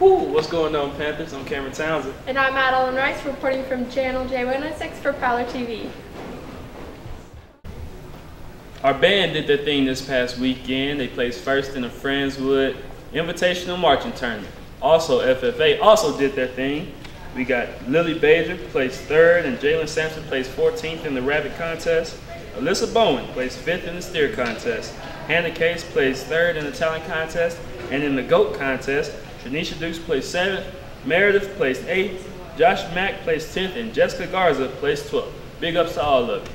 Woo, what's going on, Panthers? I'm Cameron Townsend. And I'm Madeline Rice reporting from Channel J106 for Prowler TV. Our band did their thing this past weekend. They placed first in the Friendswood Invitational Marching Tournament. Also, FFA also did their thing. We got Lily Bader placed third, and Jalen Sampson placed 14th in the rabbit contest. Alyssa Bowen placed fifth in the steer contest. Hannah Case placed third in the talent contest, and in the goat contest, Tranisha Dukes placed seventh, Meredith placed eighth, Josh Mack placed 10th, and Jessica Garza placed 12th. Big ups to all of you.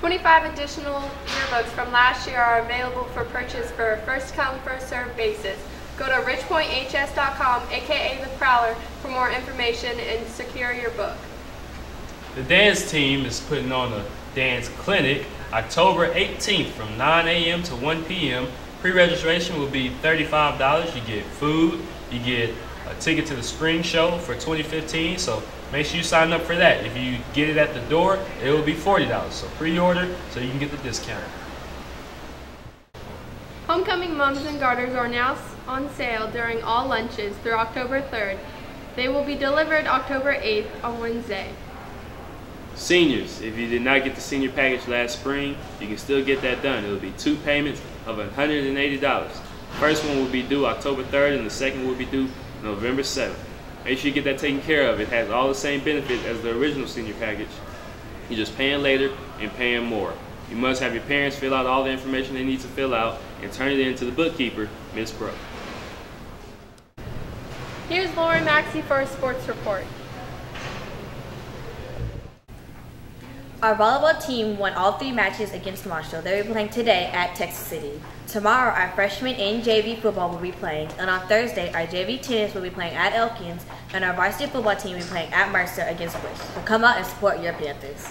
25 additional yearbooks from last year are available for purchase for a first come, first served basis. Go to ridgepoinths.com, aka The Prowler, for more information and secure your book. The dance team is putting on a dance clinic October 18th from 9 a.m. to 1 p.m. Pre-registration will be $35. You get food, you get a ticket to the spring show for 2015. So make sure you sign up for that. If you get it at the door, it will be $40. So pre-order so you can get the discount. Homecoming mums and garters are now on sale during all lunches through October 3rd. They will be delivered October 8th on Wednesday. Seniors, if you did not get the senior package last spring, you can still get that done. It will be two payments of $180. First one will be due October 3rd and the second will be due November 7th. Make sure you get that taken care of. It has all the same benefits as the original senior package. You're just paying later and paying more. You must have your parents fill out all the information they need to fill out and turn it in to the bookkeeper, Miss Bro. Here's Lauren Maxey for a sports report. Our volleyball team won all three matches against Marshall. They will be playing today at Texas City. Tomorrow, our freshman and JV football will be playing, and on Thursday, our JV tennis will be playing at Elkins, and our varsity football team will be playing at Mercer against Bush. So come out and support your Panthers.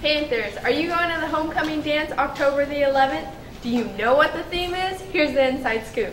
Panthers, are you going to the homecoming dance October the 11th? Do you know what the theme is? Here's the inside scoop.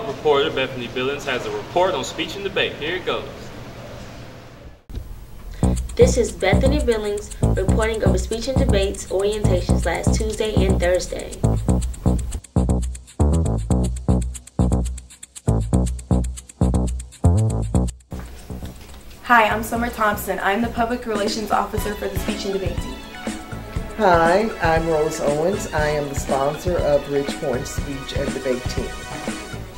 Club reporter, Bethany Billings, has a report on speech and debate. Here it goes. This is Bethany Billings reporting over speech and debates orientations last Tuesday and Thursday. Hi, I'm Summer Thompson. I'm the Public Relations Officer for the Speech and Debate Team. Hi, I'm Rose Owens. I am the sponsor of Ridgepoint Speech and Debate Team.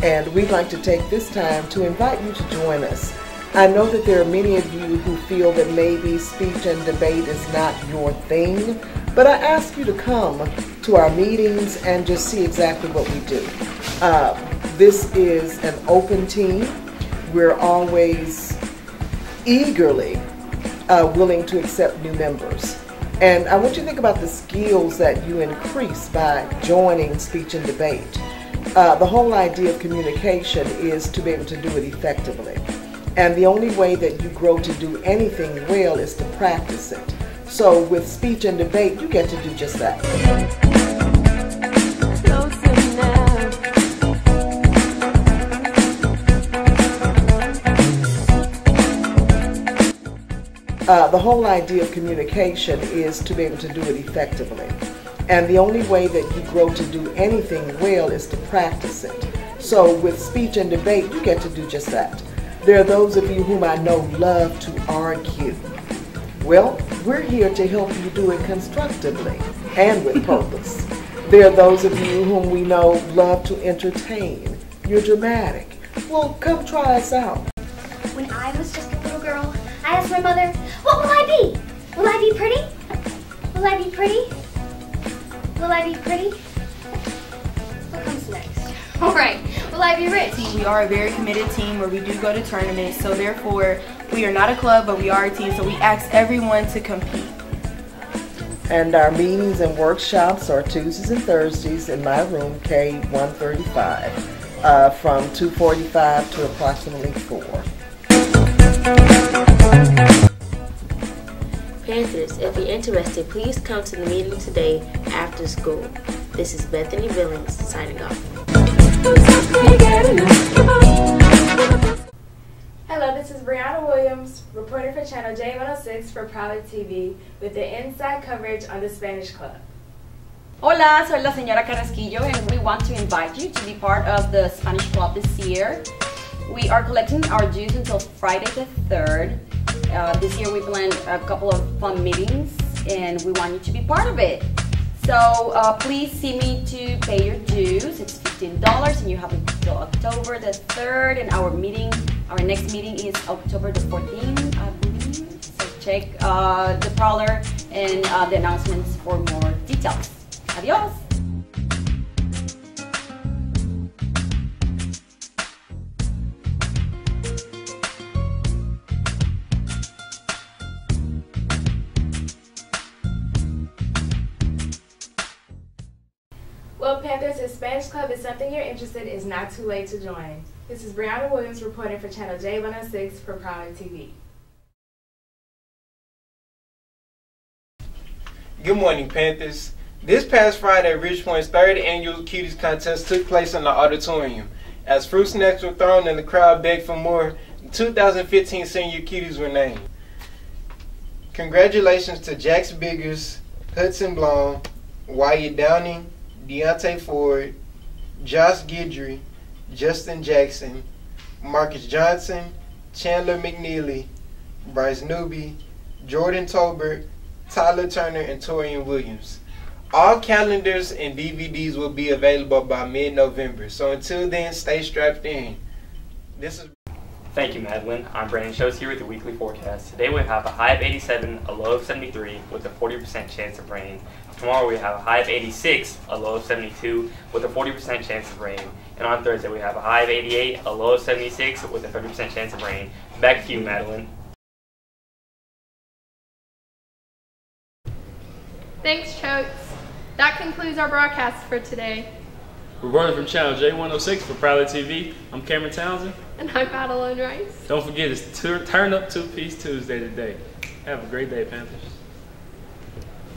And we'd like to take this time to invite you to join us. I know that there are many of you who feel that maybe speech and debate is not your thing, but I ask you to come to our meetings and just see exactly what we do. Uh, this is an open team. We're always eagerly uh, willing to accept new members. And I want you to think about the skills that you increase by joining speech and debate. Uh, the whole idea of communication is to be able to do it effectively. And the only way that you grow to do anything well is to practice it. So with speech and debate, you get to do just that. Uh, the whole idea of communication is to be able to do it effectively. And the only way that you grow to do anything well is to practice it. So with speech and debate, you get to do just that. There are those of you whom I know love to argue. Well, we're here to help you do it constructively and with purpose. There are those of you whom we know love to entertain. You're dramatic. Well, come try us out. When I was just a little girl, I asked my mother, what will I be? Will I be pretty? Will I be pretty? Will I be pretty? What comes next? All right. Will I be rich? We are a very committed team where we do go to tournaments, so therefore we are not a club, but we are a team, so we ask everyone to compete. And our meetings and workshops are Tuesdays and Thursdays in my room, K135, uh, from 2.45 to approximately 4. Panthers, if you're interested, please come to the meeting today after school. This is Bethany Billings signing off. Hello, this is Brianna Williams, reporter for Channel J106 for Prowler TV with the inside coverage on the Spanish Club. Hola, soy la señora Carrasquillo and we want to invite you to be part of the Spanish Club this year. We are collecting our dues until Friday the 3rd. Uh, this year we planned a couple of fun meetings and we want you to be part of it. So uh, please see me to pay your dues. It's $15 and you have until October the 3rd and our meeting, our next meeting is October the 14th, I believe. So check uh, the Prowler and uh, the announcements for more details. Adios! Panthers, if Spanish Club is something you're interested in, it's not too late to join. This is Brianna Williams reporting for Channel J106 for Prowler TV. Good morning, Panthers. This past Friday, Ridgepoint's third annual Cuties contest took place in the auditorium. As fruit snacks were thrown and the crowd begged for more, the 2015 Senior Cuties were named. Congratulations to Jax Biggers, Hudson Blom, Wyatt Downing, Deontay Ford, Josh Guidry, Justin Jackson, Marcus Johnson, Chandler McNeely, Bryce Newby, Jordan Tolbert, Tyler Turner, and Torian Williams. All calendars and DVDs will be available by mid-November. So until then, stay strapped in. This is Thank you, Madeline. I'm Brandon Shows here with the weekly forecast. Today we have a high of 87, a low of 73, with a 40% chance of rain. Tomorrow we have a high of 86, a low of 72, with a 40% chance of rain. And on Thursday we have a high of 88, a low of 76, with a 30% chance of rain. Back to you, Madeline. Thanks, Chokes. That concludes our broadcast for today. Reporting from Channel J106 for Prowler TV, I'm Cameron Townsend. And I'm Madeline Rice. Don't forget, it's tur- Turn Up Two Piece Tuesday today. Have a great day, Panthers.